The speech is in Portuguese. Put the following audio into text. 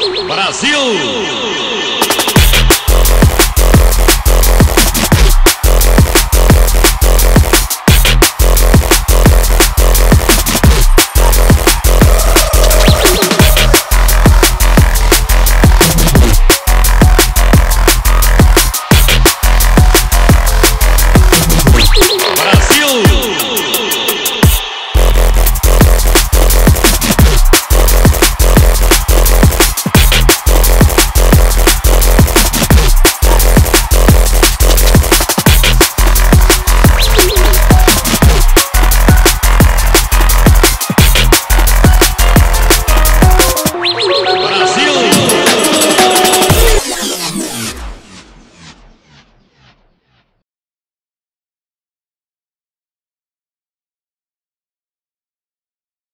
Brasil!